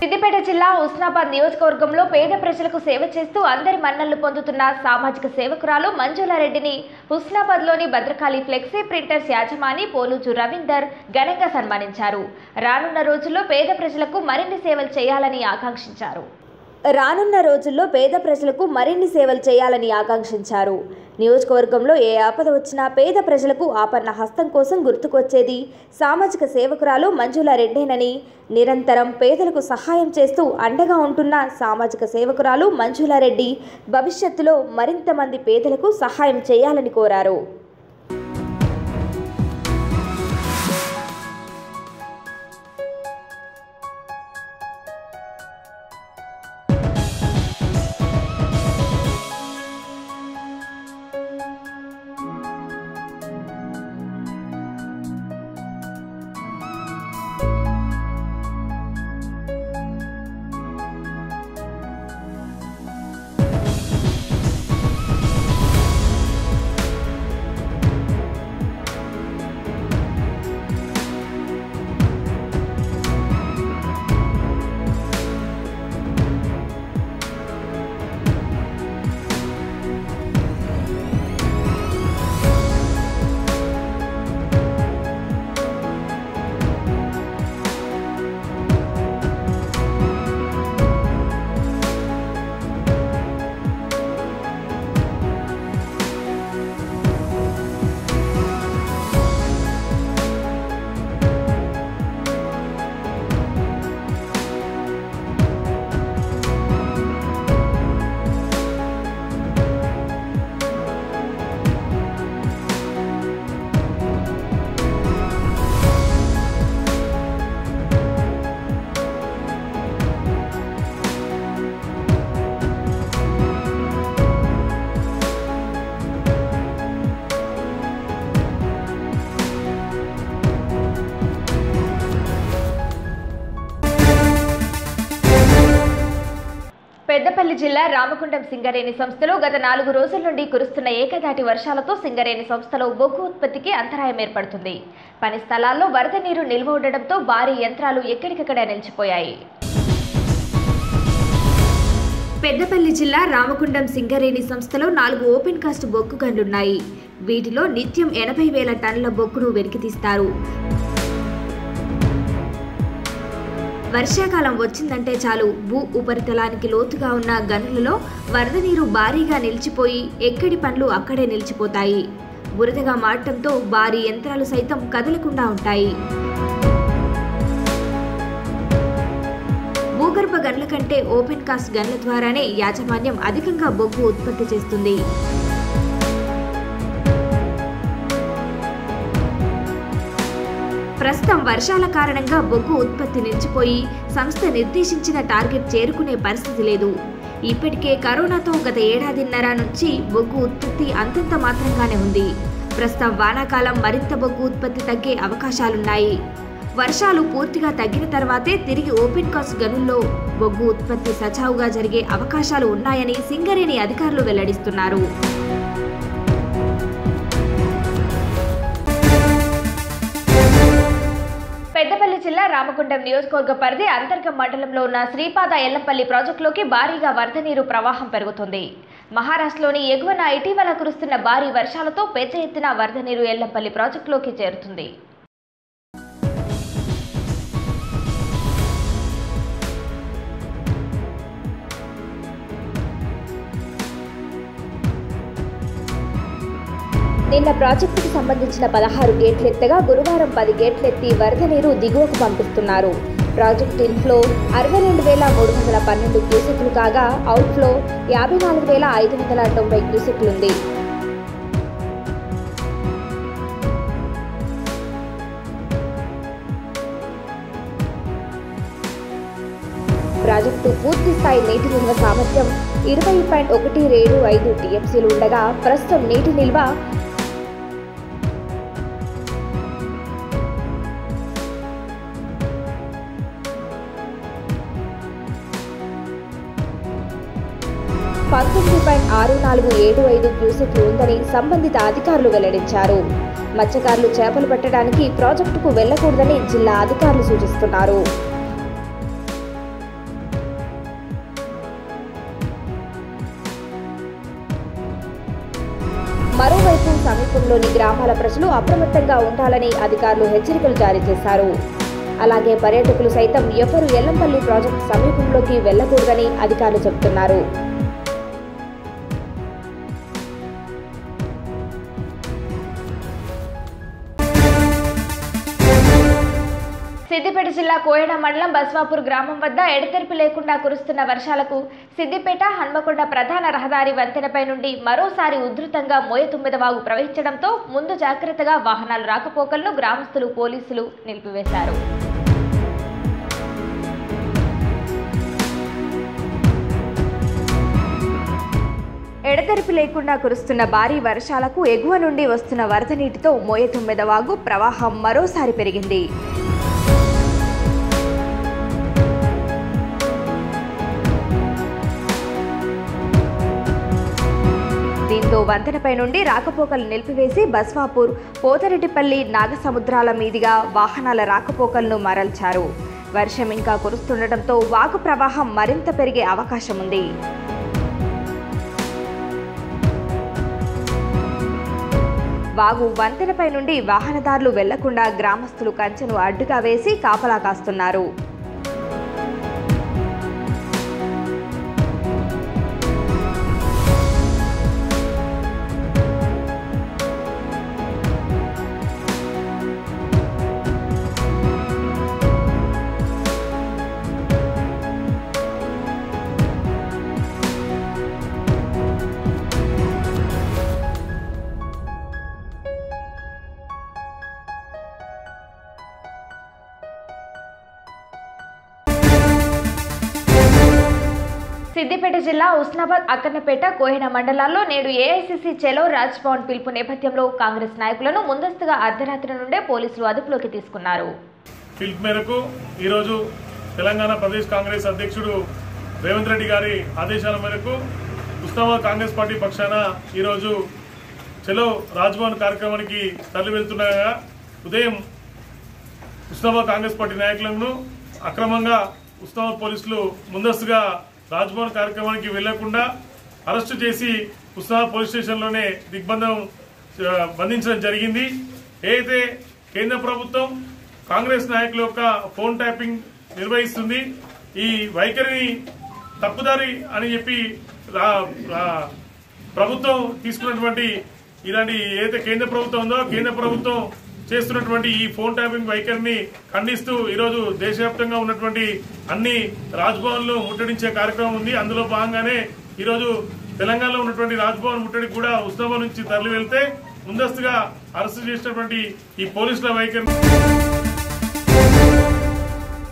సిద్దిపేట జిల్లా హుస్నాబాద్ నియోజకవర్గంలో పేద ప్రజలకు సేవ చేస్తూ అందరి మన్నళ్ళు పొందుతున్న సామాజిక సేవకురాలు మంజులారెడ్డిని హుస్నాబాద్లోని భద్రకాళి ఫ్లెక్సీ ప్రింటర్స్ యాజమాని పోలూచు రవీందర్ ఘనంగా సన్మానించారు. రానున్న రోజుల్లో పేద ప్రజలకు మరిన్ని సేవలు చేయాలని ఆకాంక్షించారు. రానున్న రోజుల్లో పేద ప్రజలకు మరిన్ని సేవలు చేయాలని ఆకాంక్షించారు. నియోజకవర్గంలో ఏ ఆపద వచ్చినా పేద ప్రజలకు ఆపన్న హస్తం కోసం గుర్తుకొచ్చేది సామాజిక సేవకురాలు మంజుల రెడ్డేనని. నిరంతరం పేదలకు సహాయం చేస్తూ అండగా ఉంటున్న సామాజిక సేవకురాలు మంజులారెడ్డి భవిష్యత్తులో మరింత మంది పేదలకు సహాయం చేయాలని కోరారు. పెద్దపల్లి జిల్లా రామగుండం సింగరేణి సంస్థలో గత నాలుగు రోజుల నుండి కురుస్తున్న ఏకధాటి వర్షాలతో సింగరేణి సంస్థలో బొగ్గు ఉత్పత్తికి అంతరాయం ఏర్పడుతుంది. పని స్థలాల్లో వరద నీరు నిల్వ ఉండడంతో భారీ యంత్రాలు ఎక్కడికక్కడ నిలిచిపోయాయి. పెద్దపల్లి జిల్లా రామగుండం సింగరేణి సంస్థలో నాలుగు ఓపెన్ కాస్ట్ బొగ్గు గన్లున్నాయి. వీటిలో నిత్యం ఎనభై వేల టన్నుల బొగ్గును వెలికితీస్తారు. వర్షాకాలం వచ్చిందంటే చాలు. భూ ఉపరితలానికి లోతుగా ఉన్న గనులలో వరద నీరు భారీగా నిలిచిపోయి ఎక్కడి పనులు అక్కడే నిలిచిపోతాయి. బురదగా మారటంతో భారీ యంత్రాలు సైతం కదలకుండా ఉంటాయి. భూగర్భ గన్ల కంటే ఓపెన్ కాస్ట్ గన్ల ద్వారానే యాజమాన్యం అధికంగా బొగ్గు ఉత్పత్తి చేస్తుంది. ప్రస్తుతం వర్షాల కారణంగా బొగ్గు ఉత్పత్తి నిలిచిపోయి సంస్థ నిర్దేశించిన టార్గెట్ చేరుకునే పరిస్థితి లేదు. ఇప్పటికే కరోనాతో గత ఏడాదిన్నర నుంచి బొగ్గు ఉత్పత్తి అంతంత మాత్రంగానే ఉంది. ప్రస్తుతం వానాకాలం మరింత బొగ్గు ఉత్పత్తి తగ్గే అవకాశాలున్నాయి. వర్షాలు పూర్తిగా తగ్గిన తర్వాతే తిరిగి ఓపెన్ కాస్ట్ గనుల్లో బొగ్గు ఉత్పత్తి సజావుగా జరిగే అవకాశాలు ఉన్నాయని సింగరేణి అధికారులు వెల్లడిస్తున్నారు. జిల్లా రామగుండం నియోజకవర్గ పరిధి అంతర్గం మండలంలో ఉన్న శ్రీపాద ఎల్లంపల్లి ప్రాజెక్టులోకి భారీగా వరద నీరు ప్రవాహం పెరుగుతుంది. మహారాష్ట్రలోని ఎగువన ఇటీవల కురుస్తున్న భారీ వర్షాలతో పెద్ద ఎత్తున వరద నీరు ఎల్లంపల్లి ప్రాజెక్టులోకి చేరుతుంది. నిన్న ప్రాజెక్టుకు సంబంధించిన పదహారు గేట్లెత్తగా గురువారం పది గేట్లెత్తి వరద నీరు దిగువకు పంపిస్తున్నారు. ప్రాజెక్ట్ ఇన్ఫ్లో అరవై రెండు వేల మూడు వందల పన్నెండు క్యూసెక్లు కాగా అవుట్ఫ్లో యాభై నాలుగు వేల ఐదు వందల తొంభై క్యూసెక్లుంది. ప్రాజెక్టు పూర్తి స్థాయి నీటి నిల్వ సామర్థ్యం ఇరవై పాయింట్ ఒకటి ఏడు ఐదు టీఎంసీలు ఉండగా ప్రస్తుతం నీటి నిల్వ పంతొమ్మిది పాయింట్ ఆరు నాలుగు ఏడు ఐదు క్యూసెక్లు ఉందని సంబంధిత అధికారులు వెల్లడించారు. మత్స్యకారులు చేపలు పట్టడానికి ప్రాజెక్టుకు వెళ్ళకూడదని జిల్లా అధికారులు సూచిస్తున్నారు. మరోవైపు సమీపంలోని గ్రామాల ప్రజలు అప్రమత్తంగా ఉండాలని అధికారులు హెచ్చరికలు జారీ చేశారు. అలాగే పర్యాటకులు సైతం ఎవరు ఎల్లంపల్లి ప్రాజెక్టు సమీపంలోకి వెళ్ళకూడదని అధికారులు చెబుతున్నారు. సిద్దిపేట జిల్లా కోయడ మండలం బస్వాపూర్ గ్రామం వద్ద ఎడతెరిపి లేకుండా కురుస్తున్న వర్షాలకు సిద్దిపేట హన్మకొండ ప్రధాన రహదారి వంతెనపై నుండి మరోసారి ఉధృతంగా మోయతుమ్మిదవాగు ప్రవహించడంతో ముందు జాగ్రత్తగా వాహనాలు రాకపోకలను గ్రామస్తులు పోలీసులు నిలిపివేశారు. ఎడతెరిపి లేకుండా కురుస్తున్న భారీ వర్షాలకు ఎగువ నుండి వస్తున్న వరద నీటితో మోయతుమ్మెదవాగు ప్రవాహం మరోసారి పెరిగింది. దీంతో వంతెనపై నుండి రాకపోకలు నిలిపివేసి బస్వాపూర్ పోతరెడ్డిపల్లి నాగసముద్రాల మీదుగా వాహనాల రాకపోకలను మరల్చారు. వర్షం ఇంకా కురుస్తుండటంతో వాగు ప్రవాహం మరింత పెరిగే అవకాశం ఉంది. వాగు వంతెనపై నుండి వాహనదారులు వెళ్ళకుండా గ్రామస్తులు కంచెను అడ్డుగా వేసి కాపలా కాస్తున్నారు. సిద్దిపేట జిల్లా ఉస్నాబాద్ అక్కన్నపేట కోహిన మండలాల్లో నేడు ఏఐసిసి చెలో రాజ్ భవన్ పిలుపు నేపథ్యంలో కాంగ్రెస్ నాయకులను ముందస్తుగా అర్ధరాత్రి నుండే పోలీసులు అదుపులోకి తీసుకున్నారు. పిలుపు మేరకు ఈరోజు తెలంగాణ ప్రదేశ్ కాంగ్రెస్ అధ్యక్షుడు రేవంత్ రెడ్డి గారి ఆదేశాల మేరకు ఉస్నాబాద్ కాంగ్రెస్ పార్టీ పక్షాన ఈరోజు చెలో రాజ్ భవన్ కార్యక్రమానికి తరలి వెళ్తుండగా ఉదయం ఉస్నాబాద్ కాంగ్రెస్ పార్టీ నాయకులను అక్రమంగా ఉస్నాబాద్ పోలీసులు ముందస్తుగా రాజ్భవన్ కార్యక్రమానికి వెళ్ళకుండా అరెస్టు చేసి ఉత్సాహ పోలీస్ స్టేషన్లోనే దిగ్బంధం బంధించడం జరిగింది. ఏదైతే కేంద్ర ప్రభుత్వం కాంగ్రెస్ నాయకుల యొక్క ఫోన్ ట్యాపింగ్ నిర్వహిస్తుంది ఈ వైఖరిని తప్పుదారి అని చెప్పి ప్రభుత్వం తీసుకున్నటువంటి ఇలాంటి ఏదైతే కేంద్ర ప్రభుత్వం ఉందో కేంద్ర ప్రభుత్వం చేస్తున్నటువంటి ఈ ఫోన్ ట్యాపింగ్ వైఖరిని ఖండిస్తూ ఈరోజు దేశవ్యాప్తంగా ఉన్నటువంటి అన్ని రాజ్భవన్లు ముట్టడించే కార్యక్రమం ఉంది. అందులో భాగంగానే ఈరోజు తెలంగాణలో ఉన్నటువంటి రాజ్భవన్ ముట్టడికి కూడా ఉత్సవం నుంచి తరలి వెళ్తే ముందస్తుగా అరెస్టు చేసినటువంటి ఈ పోలీసుల వైఖరిని